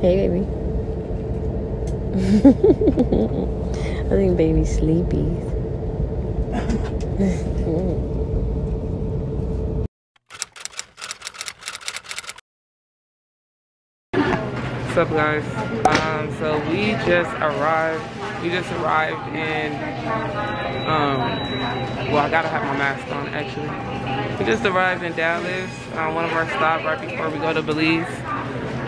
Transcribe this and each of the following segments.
Hey, baby. I think baby's sleepy. What's up, guys? Um, so we just arrived. We just arrived in. Um, well, I gotta have my mask on actually. We just arrived in Dallas. Uh, one of our stops right before we go to Belize,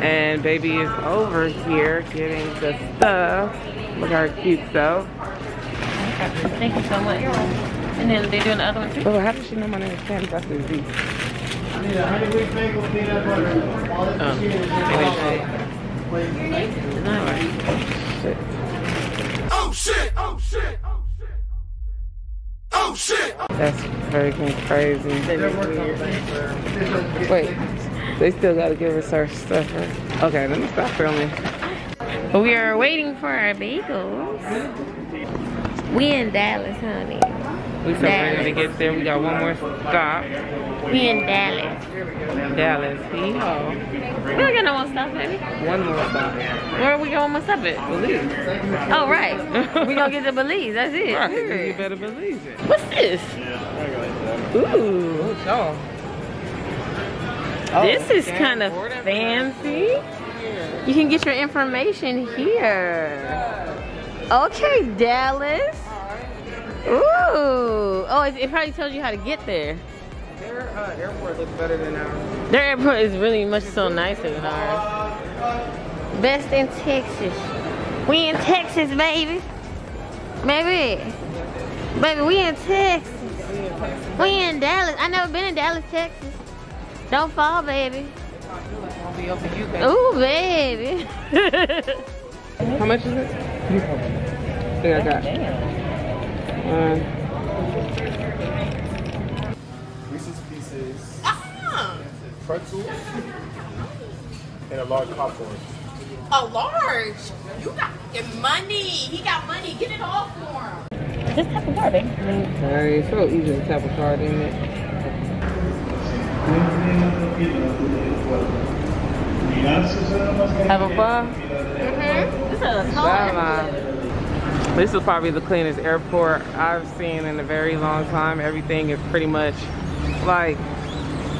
and baby is over here getting the stuff. Look at her cute stuff. Thank you so much. And then they do another one too? Oh, how does she know my name is Sam? That's the Z. Oh shit! Oh shit! Oh shit! Oh shit! That's freaking crazy. Wait, they still gotta give us our stuff. Right? Okay, let me stop filming. We are waiting for our bagels. We in Dallas, honey. We so ready to get there. We got one more stop. We in Dallas. Dallas. Hee-haw. We don't got no more stuff, baby. One more stop. Where are we going to stop it? Believe. Oh, right. we gonna get to Belize. That's it. Right, you better believe it. What's this? Ooh. Oh, this is kind of fancy. You can get your information here. Okay, Dallas. Ooh. Oh, it, it probably tells you how to get there. Their uh, airport looks better than ours. Their airport is really much so nicer than ours. Best in Texas. We in Texas, baby. Baby. Baby, we in Texas. We in Dallas. I never been in Dallas, Texas. Don't fall, baby. I'll be over you, baby. Ooh, baby. How much is it? I think I got. Uh, Reese's Pieces, ah! pretzels, and a large popcorn. A large. You got your money. He got money. Get it all for him. Just have a car, baby. Hey, it's so easy to tap a card, isn't it? Having fun? This is a car. Bye-bye. This is probably the cleanest airport I've seen in a very long time. Everything is pretty much like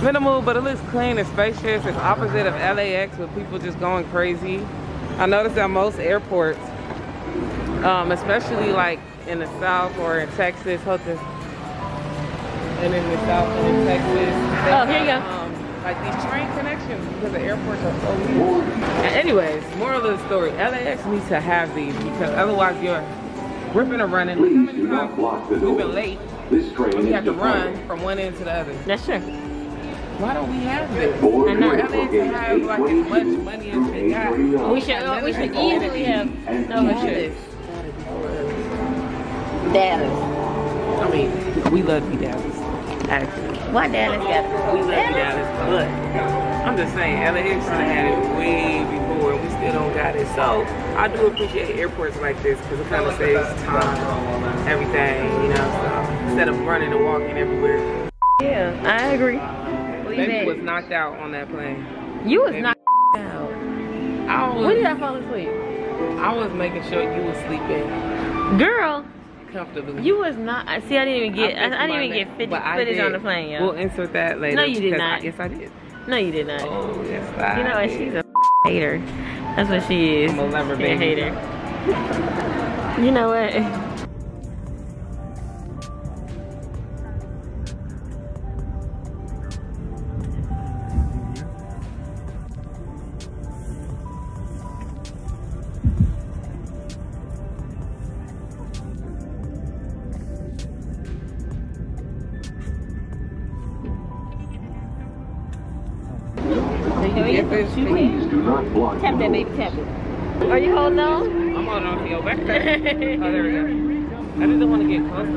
minimal, but it looks clean and spacious. It's opposite of LAX with people just going crazy. I noticed at most airports, um, especially like in the South or in Texas, and in the South and in Texas. they Oh, here you go. Um, like these train connections because the airports are so huge. And anyways, moral of the story, LAX needs to have these because otherwise you're ripping and running. Look how many times we've been late. This train We is have to departing. run from one end to the other. That's true. Why don't we have this? Board I know train LAX for have like as much money as they got. We should we should easily have And no we Have should. this. Dallas. I mean, we love you, Dallas. Actually, Why Dallas got it? we love Dallas. But I'm just saying, should have had it way before, and we still don't got it. So I do appreciate airports like this because it kind of saves time, everything, you know. So instead of running and walking everywhere. Yeah, I agree. Baby was knocked out on that plane. You was Baby. not out. I was, When did I fall asleep? I was making sure you was sleeping Girl, comfortably. you was not. I- See, I didn't even get. I, I didn't even neck, get 50 but I footage on the plane, yo. We'll insert that later. No, you did not. I, yes, I did. no, you did not. Oh, yes, I you know what? She's a hater. That's what she is. I'm a lover, baby. hater. You know what? Please do not block Tap that baby, tap it. Are you holding on? I'm holding on to your back there. oh, there we go. I just don't want to get close.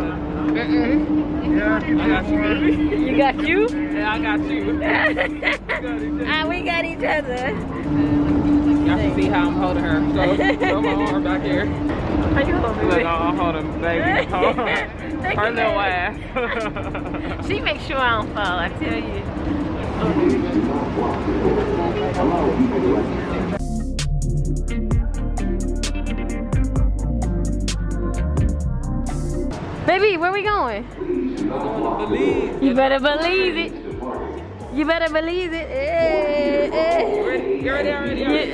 Yeah, I got you, baby. You got you? Yeah, I got you. ah, we got each other. Y'all can see how I'm holding her. So, throw my arm back here. How you holding Look, it? I'll hold him, baby. Hold on. Her little ass. She makes sure I don't fall, I tell you. Please Baby, where we going? You better believe it. You better believe it. Hey, hey. You're already, already.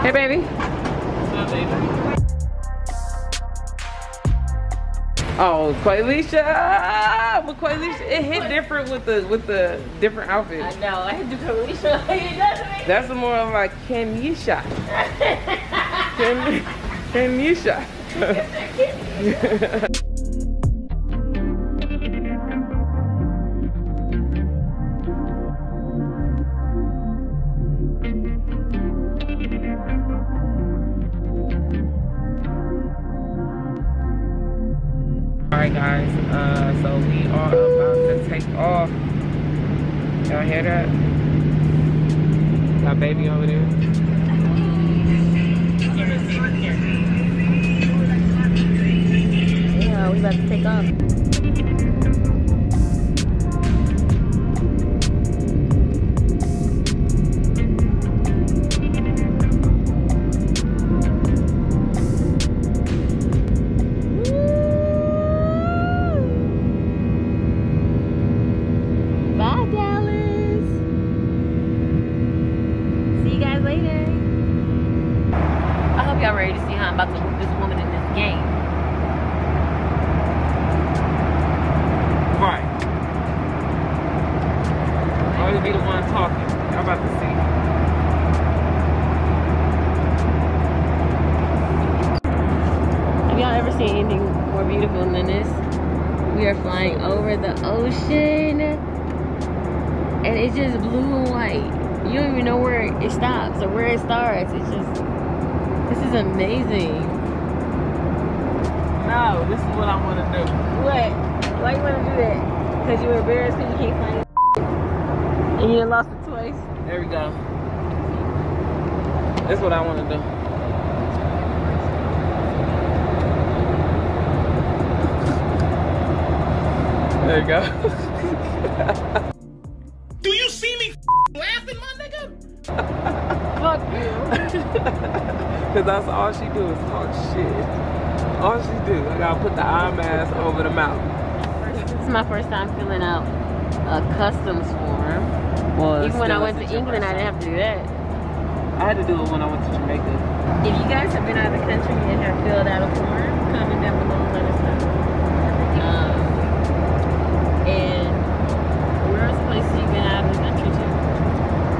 hey, baby. What's up, baby? Oh, Quaylisha! But Quaylisha, it hit different with the with the different outfits. know. I had to doesn't That's more of like Kenisha. Ken, Kenisha. Y'all ready to see how I'm about to move this woman in this game. Right. Always be the one talking. Y'all about to see. Have y'all ever seen anything more beautiful than this? We are flying over the ocean and it's just blue and white. You don't even know where it stops or where it starts. It's just, this is amazing. No, this is what I want to do. What? Why you want to do that? Because you were embarrassed because you can't find it? And you lost it twice? There we go. This is what I want to do. There you go. Cause that's all she do is talk shit. All she do. I gotta put the eye mask over the mouth. This is my first time filling out a customs form. Well, Even when I went to England, I didn't have to do that. I had to do it when I went to Jamaica. If you guys have been out of the country and have filled out a form, comment down below and let us know. Um, and where else places you've been out of the country to?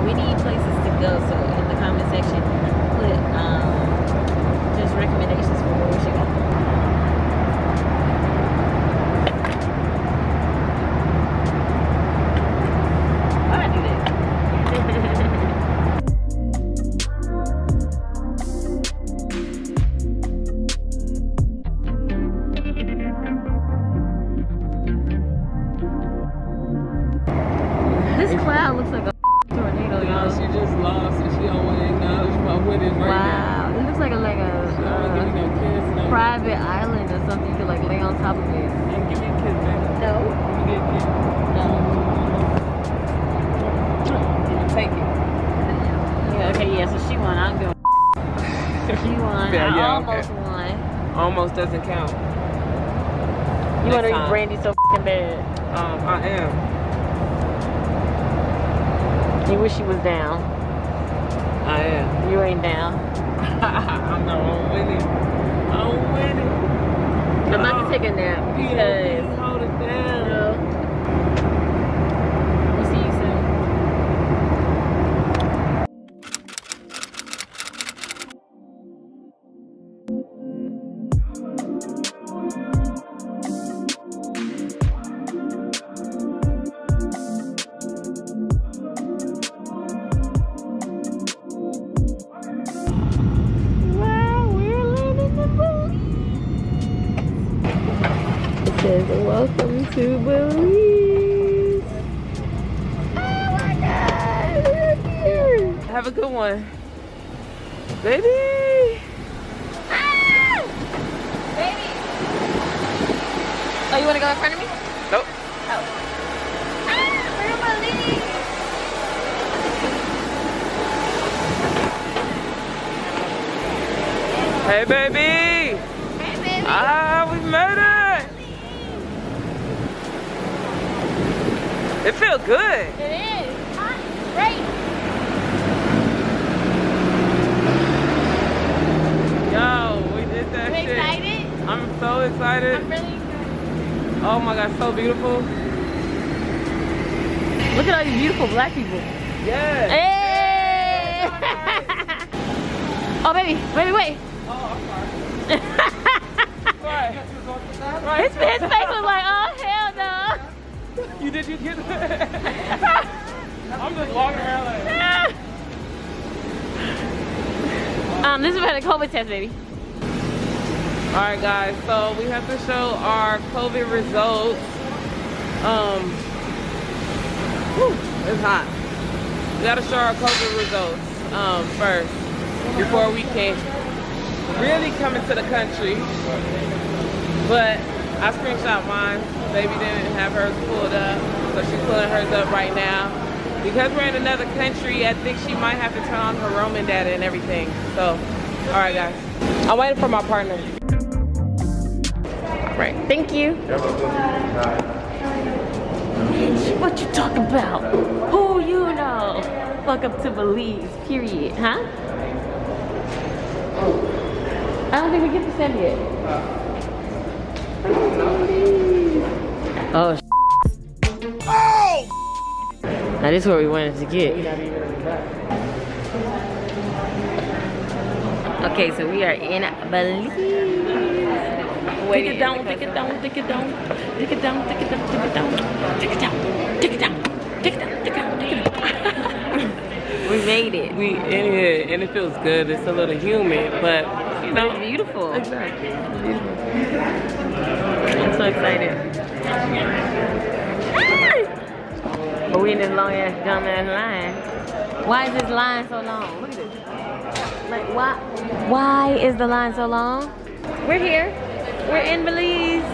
We need places to go, so in the comment section, put um, just recommendations for where like lay on top of it. And give me a kiss, baby. No, Let me a kiss. no. Take it. Yeah, okay, yeah. So she won. I'm going. She won. Yeah, I yeah, almost okay. won. Almost doesn't count. You want to time. Brandy so fucking bad. Um, I am. You wish you was down. I am. You ain't down. I'm not winning. I'm winning. I'm about to take a nap because. It says, welcome to Belize. Oh my God, look here. Have a good one. Baby. Ah! Baby. Oh, you want to go in front of me? Nope. Oh. We're in Belize. Hey, baby. Hey, baby. Ah, we made it! It feels good. It is. Hot. Great. Yo, we did that You shit. excited? I'm so excited. I'm really excited. Oh my god, so beautiful. Look at all these beautiful black people. Yes. Hey! oh, baby, baby, wait. Oh, I'm sorry. right. His, his face was like, oh, hell no. You did you get? I'm just walking around like um, this is for the COVID test, baby. Alright guys, so we have to show our COVID results. Um whew, it's hot. We gotta show our COVID results um first before we can really come into the country. But I screenshot mine. Baby didn't have hers pulled up, so she's pulling hers up right now. Because we're in another country, I think she might have to turn on her roaming data and everything. So, all right, guys. I'm waiting for my partner. Right. Thank you. What you talking about? Who you know? Welcome to Belize, period, huh? I don't think we get the stamp yet. Oh, oh, Now this is where we wanted to get. Okay, so we are in Belize. Take it down, take it down, take it down, take it down, take it down, take it down, take it down, take it down, take it down, take it down, take it down. We made it. We in here, and it feels good. It's a little humid, but you know. Beautiful. Exactly. I'm so excited. But we in this long ass dumb ass line. Why is this line so long? Look at this. Like why why is the line so long? We're here. We're in Belize.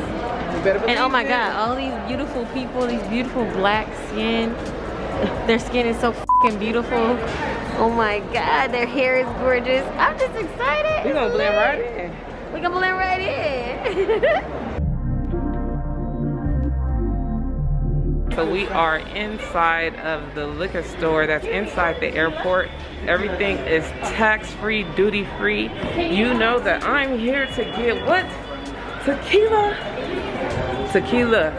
And oh my god, all these beautiful people, these beautiful black skin. Their skin is so fucking beautiful. Oh my god, their hair is gorgeous. I'm just excited. We're gonna blend right in. We're gonna blend right in. So we are inside of the liquor store that's inside the airport. Everything is tax-free, duty-free. You know that I'm here to get what? Tequila. Tequila.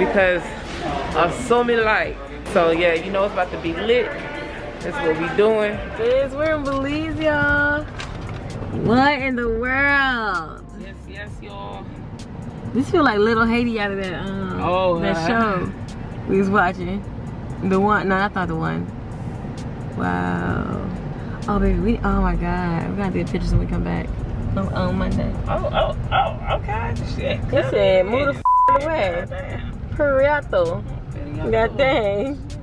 Because of so many like. So yeah, you know it's about to be lit. That's what we doing. Is we're in Belize, y'all. What in the world? Yes, yes, y'all. This feel like Little Haiti out of that um Oh, that huh? show we was watching. The one, no, that's not the one. Wow. Oh baby, we oh my god, we're gonna do pictures when we come back on, on Monday. Oh, oh, oh, okay. Shit. He said, move the f away. Perriato. God dang.